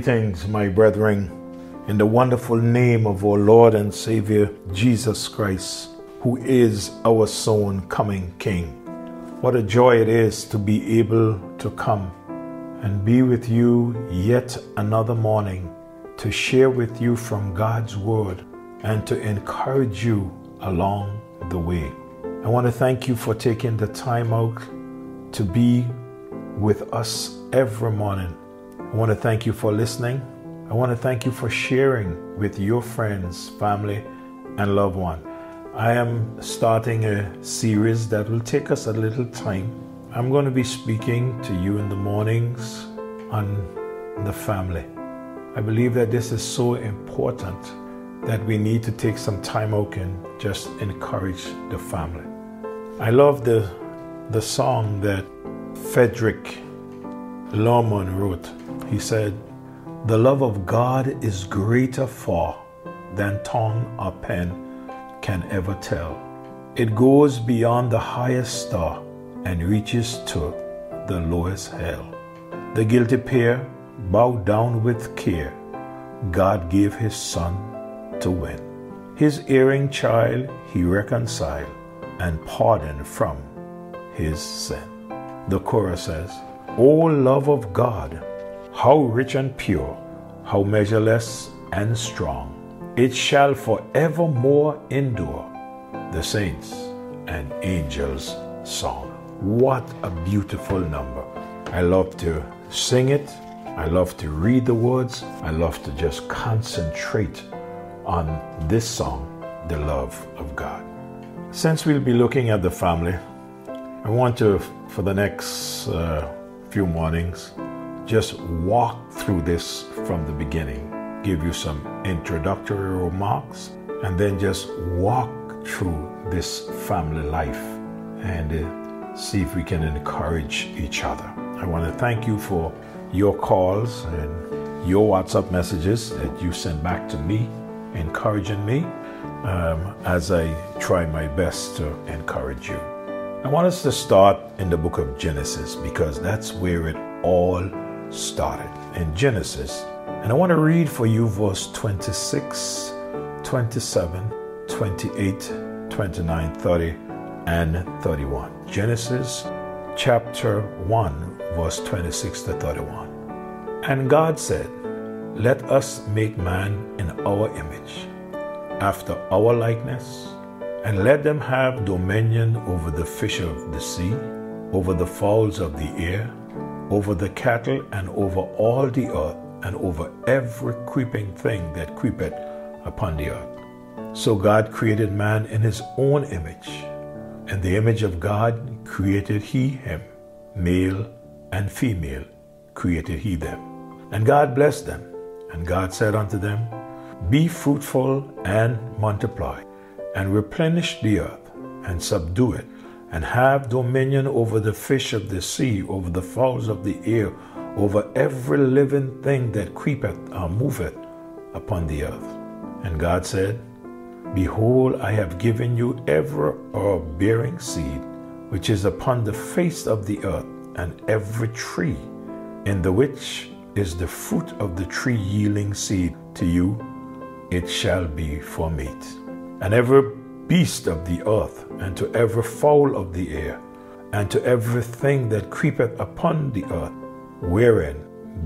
Greetings, my brethren, in the wonderful name of our Lord and Savior Jesus Christ, who is our soon coming King. What a joy it is to be able to come and be with you yet another morning to share with you from God's Word and to encourage you along the way. I want to thank you for taking the time out to be with us every morning. I want to thank you for listening. I want to thank you for sharing with your friends, family, and loved one. I am starting a series that will take us a little time. I'm going to be speaking to you in the mornings on the family. I believe that this is so important that we need to take some time out and just encourage the family. I love the the song that Frederick Lehman wrote. He said, The love of God is greater far than tongue or pen can ever tell. It goes beyond the highest star and reaches to the lowest hell. The guilty pair bowed down with care. God gave his son to win. His erring child he reconciled and pardoned from his sin. The chorus says, O love of God, how rich and pure, how measureless and strong, it shall forevermore endure the saints and angels' song. What a beautiful number. I love to sing it. I love to read the words. I love to just concentrate on this song, The Love of God. Since we'll be looking at the family, I want to, for the next uh, few mornings, just walk through this from the beginning, give you some introductory remarks, and then just walk through this family life and uh, see if we can encourage each other. I want to thank you for your calls and your WhatsApp messages that you send back to me, encouraging me um, as I try my best to encourage you. I want us to start in the book of Genesis because that's where it all started in Genesis. And I want to read for you verse 26, 27, 28, 29, 30, and 31. Genesis chapter 1, verse 26 to 31. And God said, Let us make man in our image, after our likeness and let them have dominion over the fish of the sea, over the fowls of the air, over the cattle, and over all the earth, and over every creeping thing that creepeth upon the earth. So God created man in his own image. In the image of God created he him, male and female created he them. And God blessed them, and God said unto them, Be fruitful and multiply and replenish the earth, and subdue it, and have dominion over the fish of the sea, over the fowls of the air, over every living thing that creepeth or moveth upon the earth. And God said, Behold, I have given you every herb bearing seed, which is upon the face of the earth, and every tree, in the which is the fruit of the tree yielding seed to you, it shall be for meat and every beast of the earth, and to every fowl of the air, and to everything that creepeth upon the earth, wherein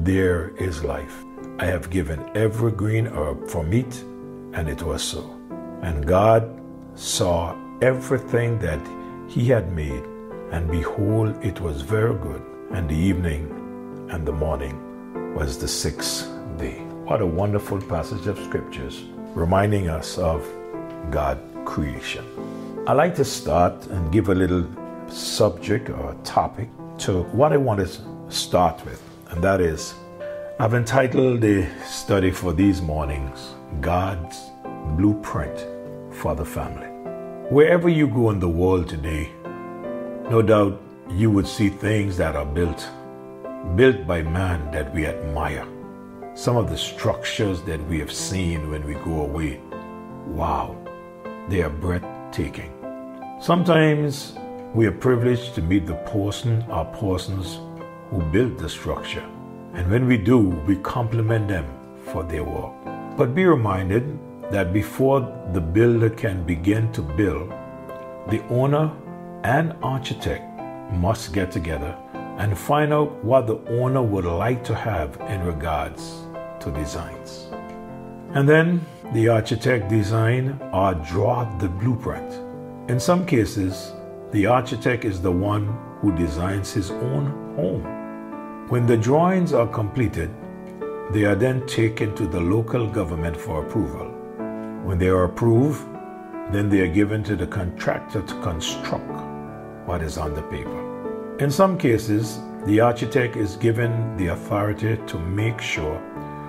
there is life. I have given every green herb for meat, and it was so. And God saw everything that he had made, and behold, it was very good. And the evening and the morning was the sixth day. What a wonderful passage of scriptures reminding us of God creation. I like to start and give a little subject or topic to what I want to start with, and that is I've entitled the study for these mornings God's Blueprint for the Family. Wherever you go in the world today, no doubt you would see things that are built, built by man that we admire. Some of the structures that we have seen when we go away. Wow, they are breathtaking. Sometimes we are privileged to meet the person or persons who built the structure, And when we do, we compliment them for their work. But be reminded that before the builder can begin to build, the owner and architect must get together and find out what the owner would like to have in regards to designs. And then the architect design or draw the blueprint. In some cases, the architect is the one who designs his own home. When the drawings are completed, they are then taken to the local government for approval. When they are approved, then they are given to the contractor to construct what is on the paper. In some cases, the architect is given the authority to make sure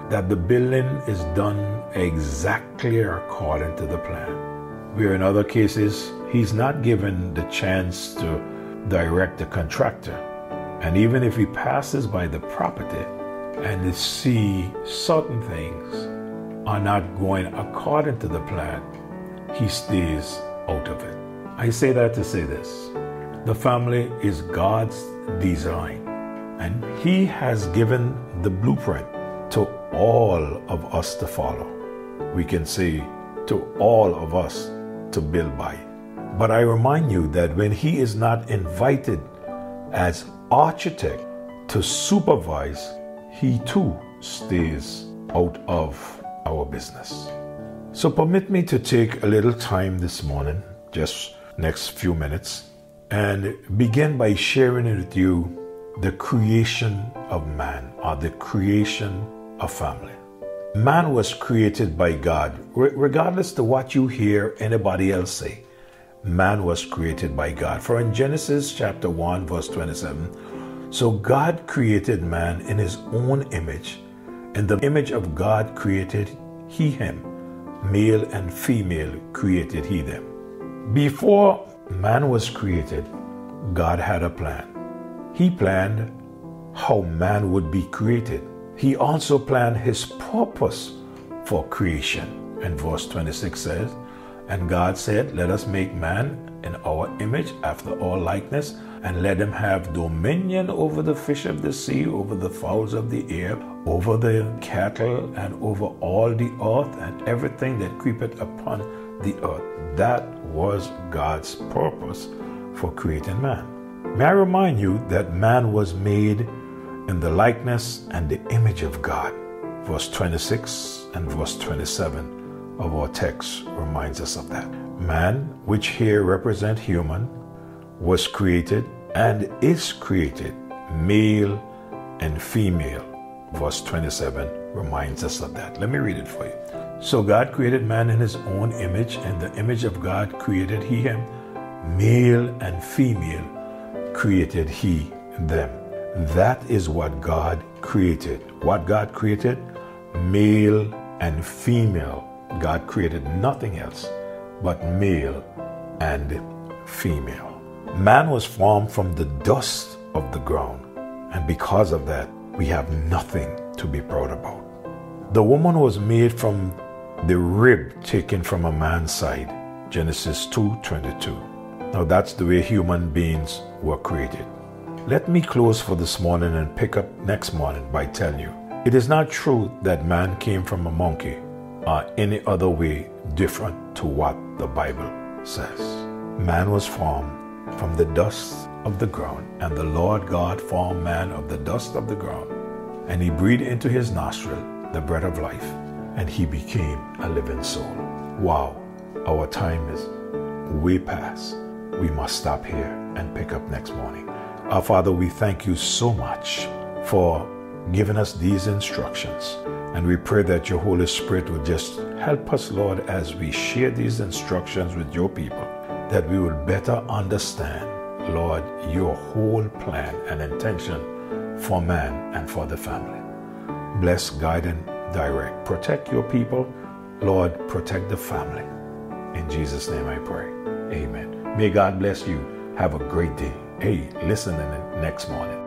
that the building is done exactly according to the plan. Where in other cases, he's not given the chance to direct the contractor. And even if he passes by the property and see certain things are not going according to the plan, he stays out of it. I say that to say this the family is God's design, and He has given the blueprint to all of us to follow. We can say to all of us to build by. But I remind you that when He is not invited as architect to supervise, He too stays out of our business. So permit me to take a little time this morning, just next few minutes, and begin by sharing with you the creation of man or the creation of family. Man was created by God, regardless to what you hear anybody else say. Man was created by God. For in Genesis chapter 1, verse 27, so God created man in his own image. In the image of God created he him. Male and female created he them. Before man was created, God had a plan. He planned how man would be created. He also planned his purpose for creation. And verse 26 says, And God said, Let us make man in our image after our likeness, and let him have dominion over the fish of the sea, over the fowls of the air, over the cattle, and over all the earth, and everything that creepeth upon the earth. That was God's purpose for creating man. May I remind you that man was made in the likeness and the image of God. Verse 26 and verse 27 of our text reminds us of that. Man, which here represent human, was created and is created male and female. Verse 27 reminds us of that. Let me read it for you. So God created man in his own image, and the image of God created he him, male and female created he them. That is what God created. What God created, male and female. God created nothing else but male and female. Man was formed from the dust of the ground, and because of that, we have nothing to be proud about. The woman was made from the rib taken from a man's side. Genesis 2:22. Now that's the way human beings were created. Let me close for this morning and pick up next morning by telling you it is not true that man came from a monkey or any other way different to what the Bible says. Man was formed from the dust of the ground, and the Lord God formed man of the dust of the ground, and he breathed into his nostril the breath of life and he became a living soul. Wow, our time is way past. We must stop here and pick up next morning. Our Father, we thank you so much for giving us these instructions. And we pray that your Holy Spirit will just help us, Lord, as we share these instructions with your people, that we will better understand, Lord, your whole plan and intention for man and for the family. Bless, guide, and direct. Protect your people. Lord, protect the family. In Jesus' name I pray. Amen. May God bless you. Have a great day. Hey, listen in the next morning.